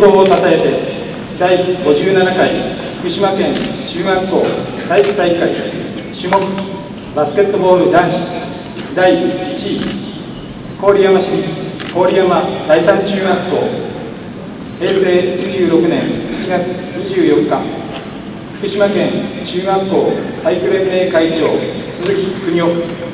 栄光をたたえて第57回福島県中学校体育大会種目バスケットボール男子第1位郡山市立郡山第三中学校平成26年7月24日福島県中学校体育連盟会長鈴木邦夫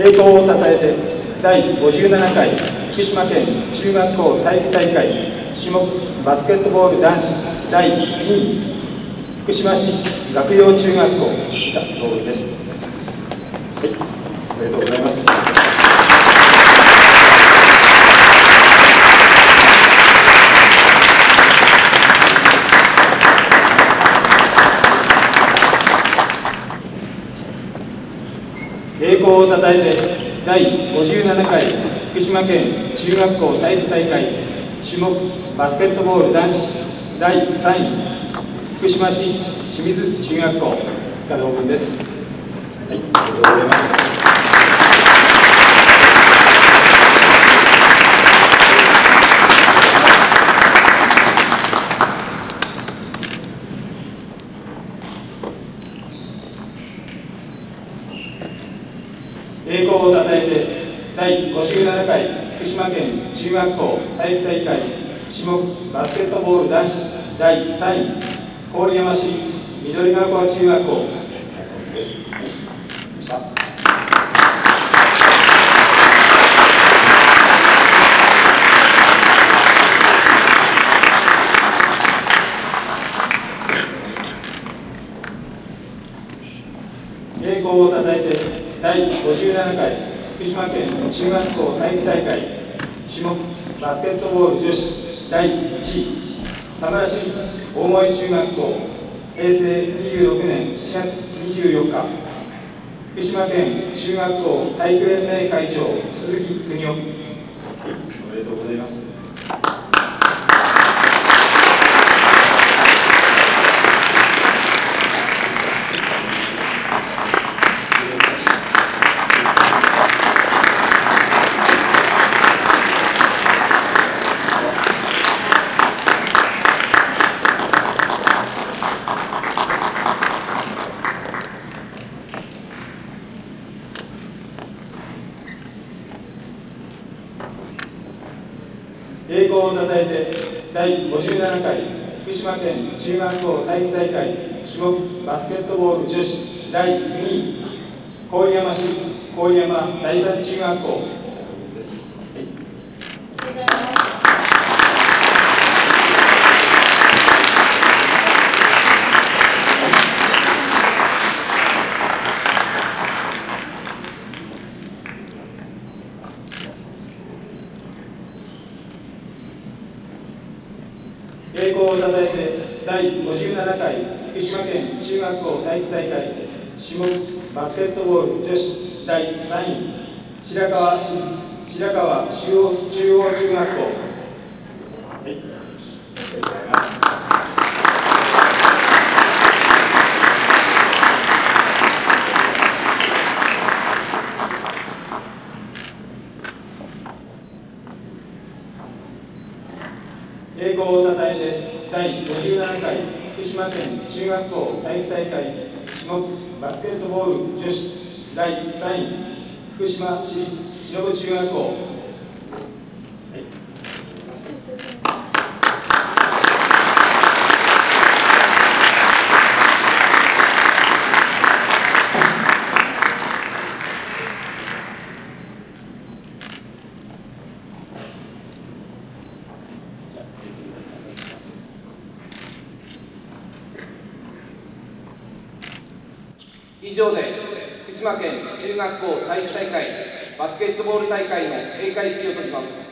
栄光をたたえて第57回福島県中学校体育大会種目バスケットボール男子第2位福島市立学用中学校が登録です。はい、おめでとうございます。栄光をたたえて第57回福島県中学校体育大会種目バスケットボール男子第3位福島市清水中学校が同文です。はい、ありがとうございます。栄光をたたえて第57回福島県中学校体育大会種目バスケットボール男子第3位郡山市立緑川中学校です。栄光をたたえて第57回福島県中学校体育大会種目バスケットボール女子第1位田村市立大森中学校平成26年7月24日福島県中学校体育連盟会長鈴木邦夫。おめでとうございます栄光をたたえて第57回福島県中学校体育大会種目バスケットボール女子第2位郡山市立郡山第三中学校です。はい栄光をたたえて第57回福島県中学校体育大会種目バスケットボール女子第3位白川市立白川中央中央中学校はいありがとうございます栄光をたたえて第57回福島県中学校体育大会種目バスケットボール女子第3位福島市立忍中学校上で福島県中学校体育大会バスケットボール大会の閉会式をとります。